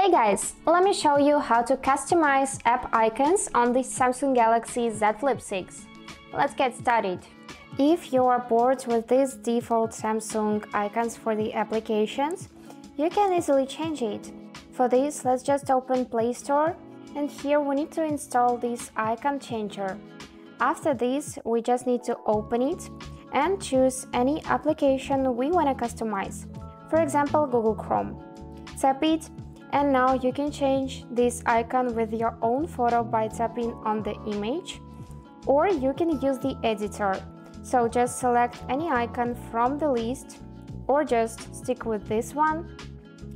Hey guys, let me show you how to customize app icons on the Samsung Galaxy Z Flip 6. Let's get started. If you are bored with these default Samsung icons for the applications, you can easily change it. For this, let's just open Play Store and here we need to install this icon changer. After this, we just need to open it and choose any application we want to customize. For example, Google Chrome. Tap it and now you can change this icon with your own photo by tapping on the image or you can use the editor. So just select any icon from the list or just stick with this one.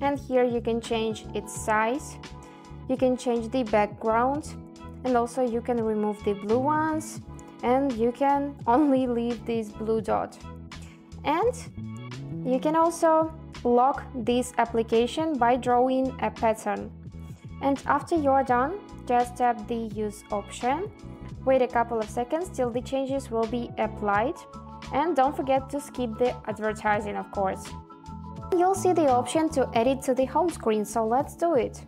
And here you can change its size. You can change the background. And also you can remove the blue ones. And you can only leave this blue dot. And you can also lock this application by drawing a pattern and after you're done just tap the use option wait a couple of seconds till the changes will be applied and don't forget to skip the advertising of course you'll see the option to edit to the home screen so let's do it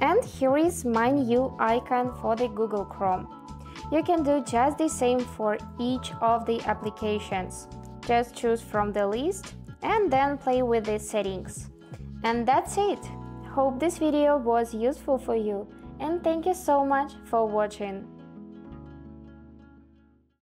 and here is my new icon for the Google Chrome. You can do just the same for each of the applications. Just choose from the list and then play with the settings. And that's it. Hope this video was useful for you and thank you so much for watching.